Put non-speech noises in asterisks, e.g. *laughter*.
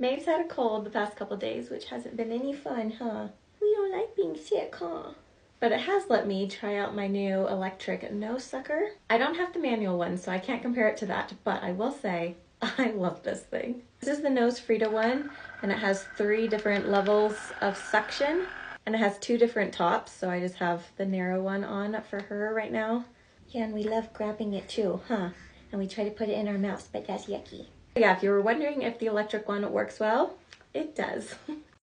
Maeve's had a cold the past couple days, which hasn't been any fun, huh? We don't like being sick, huh? But it has let me try out my new electric nose sucker. I don't have the manual one, so I can't compare it to that, but I will say *laughs* I love this thing. This is the Nose Frida one, and it has three different levels of suction, and it has two different tops, so I just have the narrow one on for her right now. Yeah, and we love grabbing it too, huh? And we try to put it in our mouths, but that's yucky. Yeah, if you were wondering if the electric one works well, it does. *laughs*